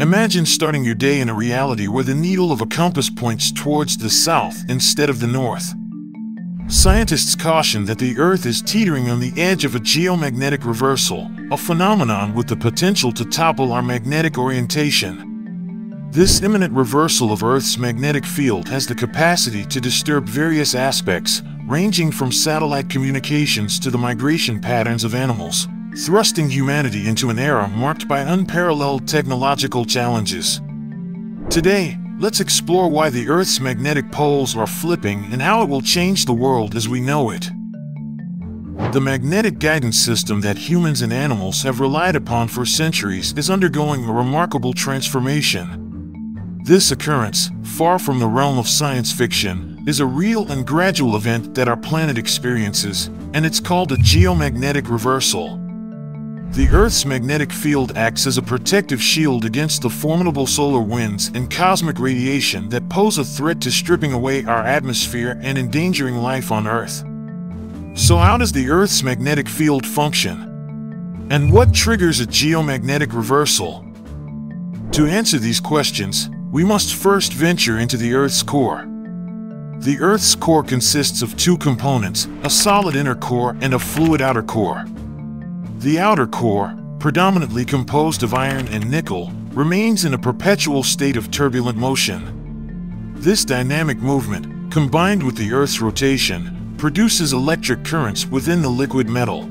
Imagine starting your day in a reality where the needle of a compass points towards the south instead of the north. Scientists caution that the Earth is teetering on the edge of a geomagnetic reversal, a phenomenon with the potential to topple our magnetic orientation. This imminent reversal of Earth's magnetic field has the capacity to disturb various aspects, ranging from satellite communications to the migration patterns of animals, thrusting humanity into an era marked by unparalleled technological challenges. Today, let's explore why the Earth's magnetic poles are flipping and how it will change the world as we know it. The magnetic guidance system that humans and animals have relied upon for centuries is undergoing a remarkable transformation. This occurrence, far from the realm of science fiction, is a real and gradual event that our planet experiences, and it's called a geomagnetic reversal. The Earth's magnetic field acts as a protective shield against the formidable solar winds and cosmic radiation that pose a threat to stripping away our atmosphere and endangering life on Earth. So how does the Earth's magnetic field function? And what triggers a geomagnetic reversal? To answer these questions, we must first venture into the Earth's core. The Earth's core consists of two components, a solid inner core and a fluid outer core. The outer core, predominantly composed of iron and nickel, remains in a perpetual state of turbulent motion. This dynamic movement, combined with the Earth's rotation, produces electric currents within the liquid metal.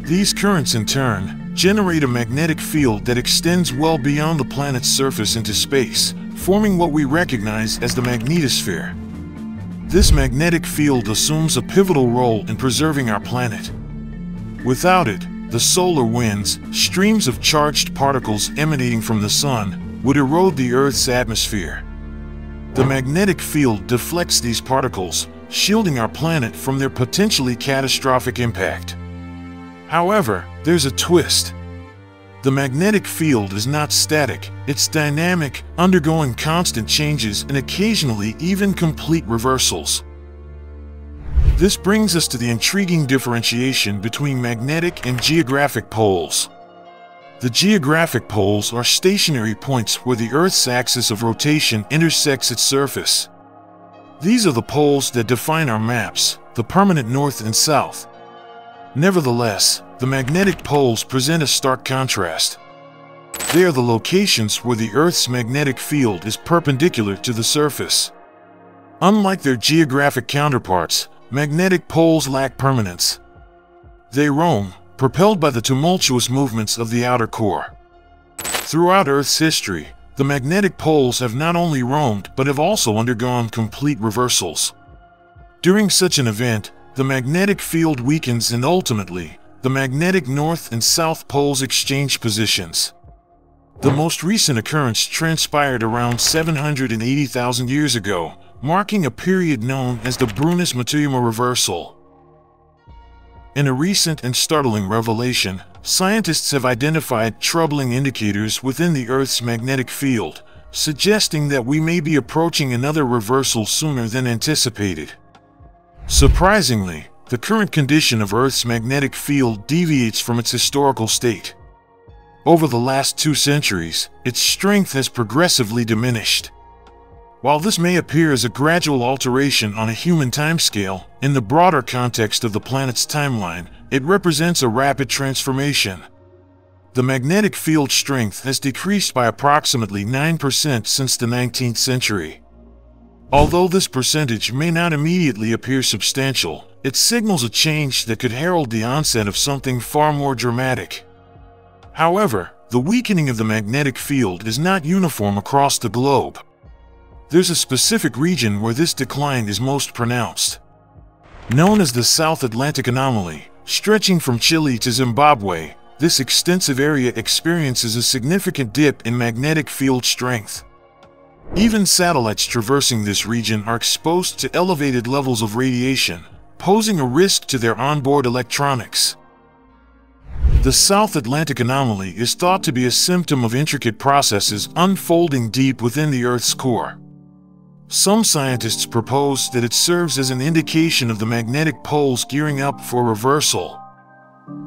These currents, in turn, generate a magnetic field that extends well beyond the planet's surface into space, forming what we recognize as the magnetosphere. This magnetic field assumes a pivotal role in preserving our planet. Without it, the solar winds, streams of charged particles emanating from the sun, would erode the Earth's atmosphere. The magnetic field deflects these particles, shielding our planet from their potentially catastrophic impact. However, there's a twist. The magnetic field is not static, it's dynamic, undergoing constant changes and occasionally even complete reversals. This brings us to the intriguing differentiation between magnetic and geographic poles. The geographic poles are stationary points where the Earth's axis of rotation intersects its surface. These are the poles that define our maps, the permanent north and south. Nevertheless, the magnetic poles present a stark contrast. They are the locations where the Earth's magnetic field is perpendicular to the surface. Unlike their geographic counterparts, magnetic poles lack permanence. They roam, propelled by the tumultuous movements of the outer core. Throughout Earth's history, the magnetic poles have not only roamed but have also undergone complete reversals. During such an event, the magnetic field weakens and ultimately, the magnetic north and south poles exchange positions. The most recent occurrence transpired around 780,000 years ago, marking a period known as the Brunhes-Matuyama reversal. In a recent and startling revelation, scientists have identified troubling indicators within the Earth's magnetic field, suggesting that we may be approaching another reversal sooner than anticipated. Surprisingly, the current condition of Earth's magnetic field deviates from its historical state. Over the last two centuries, its strength has progressively diminished. While this may appear as a gradual alteration on a human timescale, in the broader context of the planet's timeline, it represents a rapid transformation. The magnetic field strength has decreased by approximately 9% since the 19th century. Although this percentage may not immediately appear substantial, it signals a change that could herald the onset of something far more dramatic. However, the weakening of the magnetic field is not uniform across the globe. There's a specific region where this decline is most pronounced. Known as the South Atlantic Anomaly, stretching from Chile to Zimbabwe, this extensive area experiences a significant dip in magnetic field strength. Even satellites traversing this region are exposed to elevated levels of radiation, posing a risk to their onboard electronics. The South Atlantic anomaly is thought to be a symptom of intricate processes unfolding deep within the Earth's core. Some scientists propose that it serves as an indication of the magnetic poles gearing up for reversal.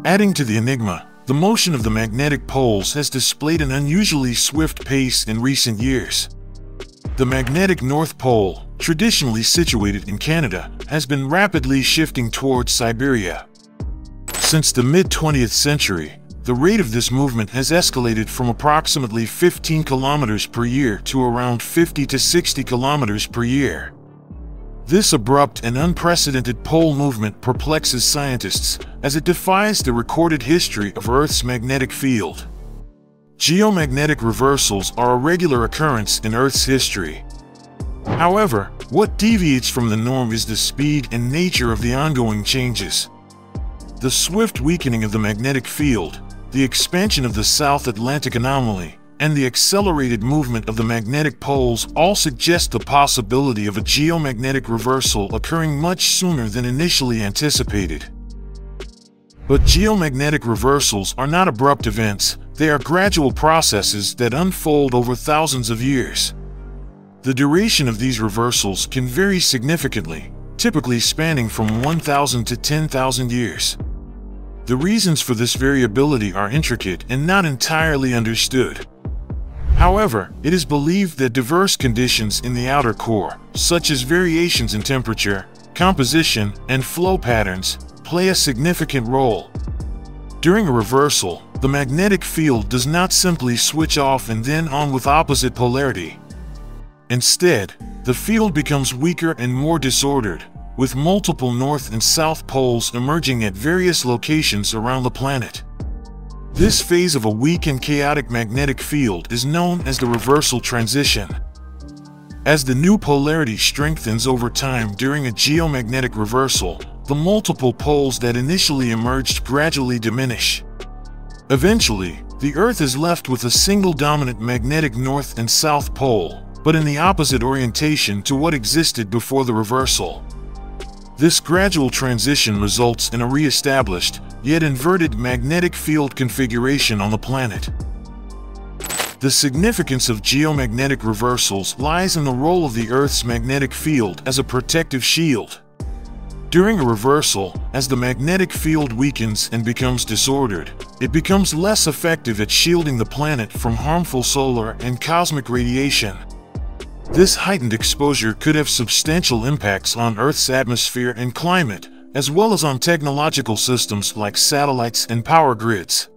Adding to the enigma, the motion of the magnetic poles has displayed an unusually swift pace in recent years. The magnetic North Pole, traditionally situated in Canada, has been rapidly shifting towards Siberia. Since the mid-20th century, the rate of this movement has escalated from approximately 15 kilometers per year to around 50 to 60 kilometers per year. This abrupt and unprecedented pole movement perplexes scientists as it defies the recorded history of Earth's magnetic field. Geomagnetic reversals are a regular occurrence in Earth's history. However, what deviates from the norm is the speed and nature of the ongoing changes. The swift weakening of the magnetic field, the expansion of the South Atlantic anomaly, and the accelerated movement of the magnetic poles all suggest the possibility of a geomagnetic reversal occurring much sooner than initially anticipated. But geomagnetic reversals are not abrupt events, they are gradual processes that unfold over thousands of years. The duration of these reversals can vary significantly, typically spanning from 1,000 to 10,000 years. The reasons for this variability are intricate and not entirely understood. However, it is believed that diverse conditions in the outer core, such as variations in temperature, composition, and flow patterns, play a significant role. During a reversal, the magnetic field does not simply switch off and then on with opposite polarity. Instead, the field becomes weaker and more disordered, with multiple north and south poles emerging at various locations around the planet. This phase of a weak and chaotic magnetic field is known as the reversal transition. As the new polarity strengthens over time during a geomagnetic reversal, the multiple poles that initially emerged gradually diminish. Eventually, the Earth is left with a single dominant magnetic north and south pole, but in the opposite orientation to what existed before the reversal. This gradual transition results in a re-established, yet inverted magnetic field configuration on the planet. The significance of geomagnetic reversals lies in the role of the Earth's magnetic field as a protective shield. During a reversal, as the magnetic field weakens and becomes disordered, it becomes less effective at shielding the planet from harmful solar and cosmic radiation. This heightened exposure could have substantial impacts on Earth's atmosphere and climate, as well as on technological systems like satellites and power grids.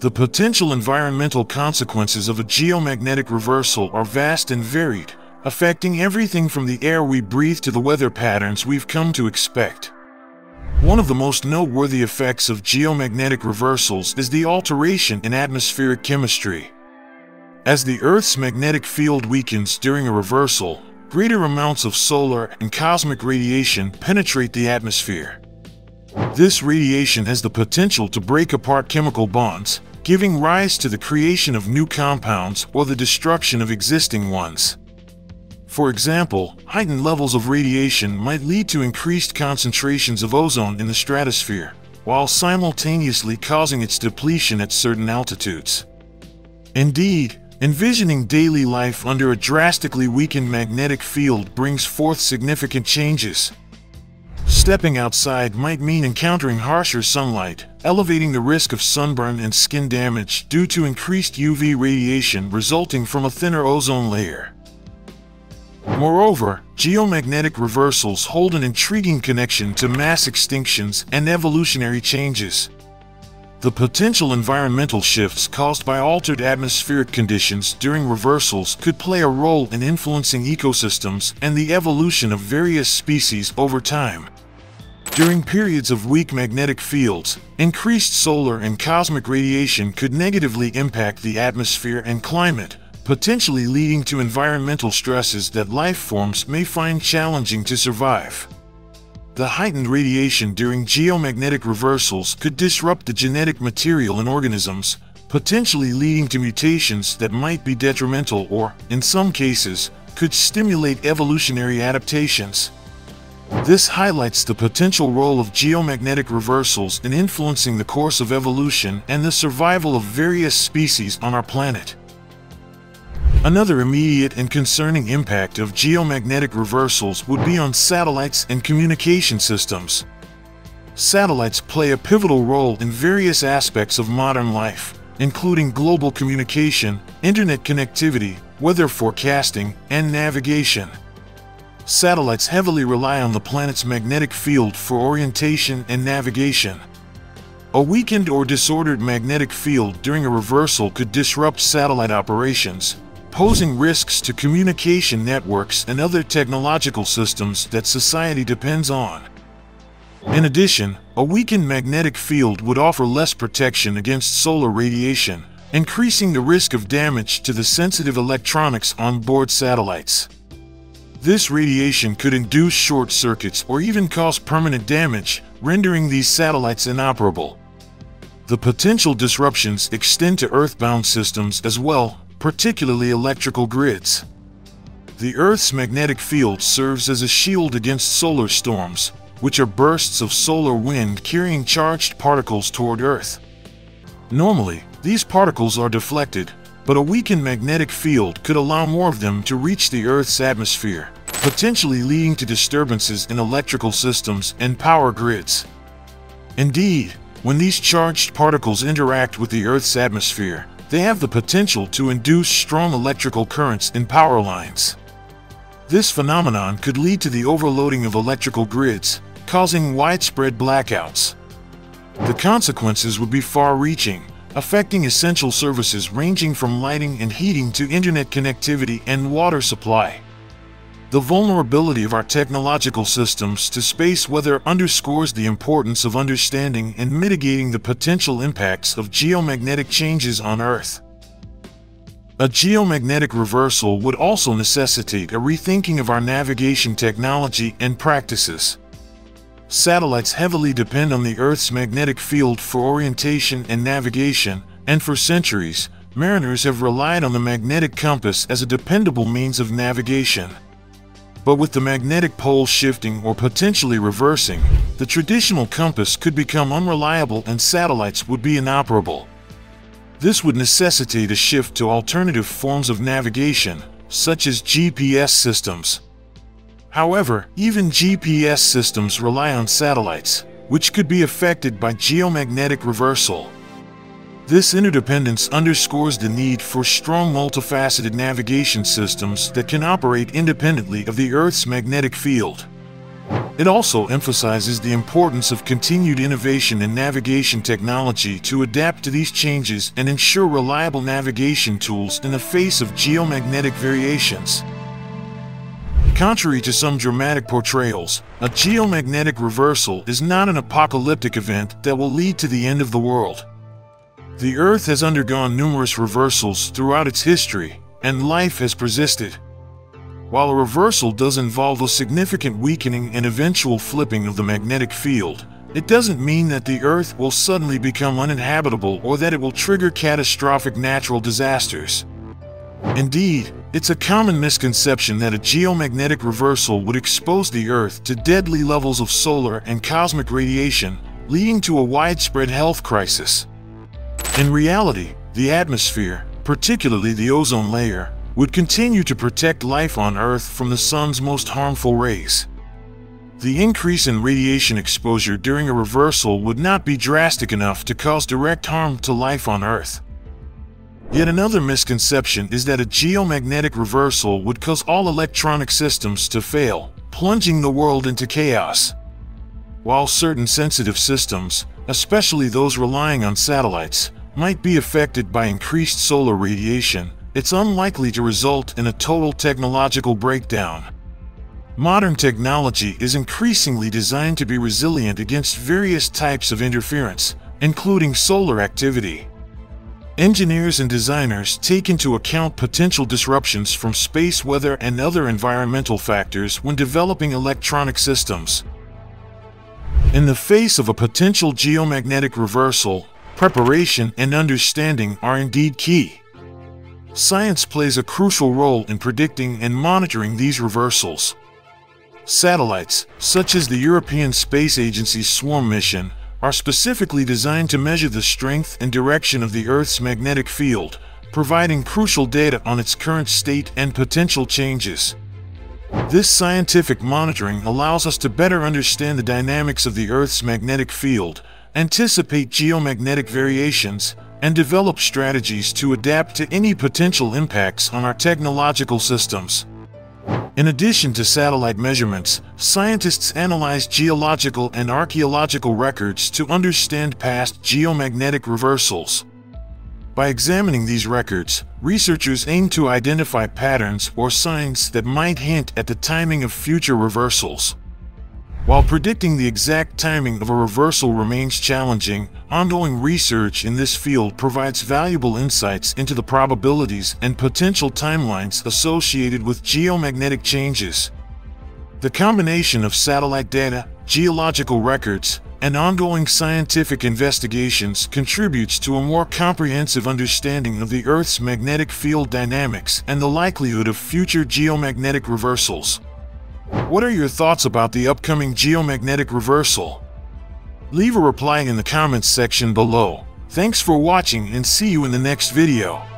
The potential environmental consequences of a geomagnetic reversal are vast and varied, affecting everything from the air we breathe to the weather patterns we've come to expect. One of the most noteworthy effects of geomagnetic reversals is the alteration in atmospheric chemistry. As the Earth's magnetic field weakens during a reversal, greater amounts of solar and cosmic radiation penetrate the atmosphere. This radiation has the potential to break apart chemical bonds, giving rise to the creation of new compounds or the destruction of existing ones. For example, heightened levels of radiation might lead to increased concentrations of ozone in the stratosphere, while simultaneously causing its depletion at certain altitudes. Indeed, envisioning daily life under a drastically weakened magnetic field brings forth significant changes. Stepping outside might mean encountering harsher sunlight, elevating the risk of sunburn and skin damage due to increased UV radiation resulting from a thinner ozone layer. Moreover, geomagnetic reversals hold an intriguing connection to mass extinctions and evolutionary changes. The potential environmental shifts caused by altered atmospheric conditions during reversals could play a role in influencing ecosystems and the evolution of various species over time. During periods of weak magnetic fields, increased solar and cosmic radiation could negatively impact the atmosphere and climate, potentially leading to environmental stresses that life forms may find challenging to survive. The heightened radiation during geomagnetic reversals could disrupt the genetic material in organisms, potentially leading to mutations that might be detrimental or, in some cases, could stimulate evolutionary adaptations. This highlights the potential role of geomagnetic reversals in influencing the course of evolution and the survival of various species on our planet. Another immediate and concerning impact of geomagnetic reversals would be on satellites and communication systems. satellites play a pivotal role in various aspects of modern life, including global communication, internet connectivity, weather forecasting, and navigation. Satellites heavily rely on the planet's magnetic field for orientation and navigation. A weakened or disordered magnetic field during a reversal could disrupt satellite operations, posing risks to communication networks and other technological systems that society depends on. In addition, a weakened magnetic field would offer less protection against solar radiation, increasing the risk of damage to the sensitive electronics on board satellites. This radiation could induce short circuits or even cause permanent damage, rendering these satellites inoperable. The potential disruptions extend to earthbound systems as well, particularly electrical grids. The Earth's magnetic field serves as a shield against solar storms, which are bursts of solar wind carrying charged particles toward Earth. Normally, these particles are deflected, but a weakened magnetic field could allow more of them to reach the Earth's atmosphere, potentially leading to disturbances in electrical systems and power grids. Indeed, when these charged particles interact with the Earth's atmosphere, they have the potential to induce strong electrical currents in power lines. This phenomenon could lead to the overloading of electrical grids, causing widespread blackouts. The consequences would be far-reaching, affecting essential services ranging from lighting and heating to internet connectivity and water supply. The vulnerability of our technological systems to space weather underscores the importance of understanding and mitigating the potential impacts of geomagnetic changes on Earth. A geomagnetic reversal would also necessitate a rethinking of our navigation technology and practices. Satellites heavily depend on the Earth's magnetic field for orientation and navigation, and for centuries, mariners have relied on the magnetic compass as a dependable means of navigation. But with the magnetic pole shifting or potentially reversing, the traditional compass could become unreliable and satellites would be inoperable. This would necessitate a shift to alternative forms of navigation, such as GPS systems. However, even GPS systems rely on satellites, which could be affected by geomagnetic reversal. This interdependence underscores the need for strong multifaceted navigation systems that can operate independently of the Earth's magnetic field. It also emphasizes the importance of continued innovation in navigation technology to adapt to these changes and ensure reliable navigation tools in the face of geomagnetic variations. Contrary to some dramatic portrayals, a geomagnetic reversal is not an apocalyptic event that will lead to the end of the world. The Earth has undergone numerous reversals throughout its history, and life has persisted. While a reversal does involve a significant weakening and eventual flipping of the magnetic field, it doesn't mean that the Earth will suddenly become uninhabitable or that it will trigger catastrophic natural disasters. Indeed, it's a common misconception that a geomagnetic reversal would expose the Earth to deadly levels of solar and cosmic radiation, leading to a widespread health crisis. In reality, the atmosphere, particularly the ozone layer, would continue to protect life on Earth from the sun's most harmful rays. The increase in radiation exposure during a reversal would not be drastic enough to cause direct harm to life on Earth. Yet another misconception is that a geomagnetic reversal would cause all electronic systems to fail, plunging the world into chaos. While certain sensitive systems, especially those relying on satellites, might be affected by increased solar radiation, it's unlikely to result in a total technological breakdown. Modern technology is increasingly designed to be resilient against various types of interference, including solar activity. Engineers and designers take into account potential disruptions from space weather and other environmental factors when developing electronic systems. In the face of a potential geomagnetic reversal, preparation and understanding are indeed key. Science plays a crucial role in predicting and monitoring these reversals. Satellites, such as the European Space Agency's SWARM mission, are specifically designed to measure the strength and direction of the Earth's magnetic field, providing crucial data on its current state and potential changes. This scientific monitoring allows us to better understand the dynamics of the Earth's magnetic field, anticipate geomagnetic variations, and develop strategies to adapt to any potential impacts on our technological systems. In addition to satellite measurements, scientists analyze geological and archaeological records to understand past geomagnetic reversals. By examining these records, researchers aim to identify patterns or signs that might hint at the timing of future reversals. While predicting the exact timing of a reversal remains challenging, ongoing research in this field provides valuable insights into the probabilities and potential timelines associated with geomagnetic changes. The combination of satellite data, geological records, and ongoing scientific investigations contributes to a more comprehensive understanding of the Earth's magnetic field dynamics and the likelihood of future geomagnetic reversals. What are your thoughts about the upcoming geomagnetic reversal? Leave a reply in the comments section below. Thanks for watching and see you in the next video.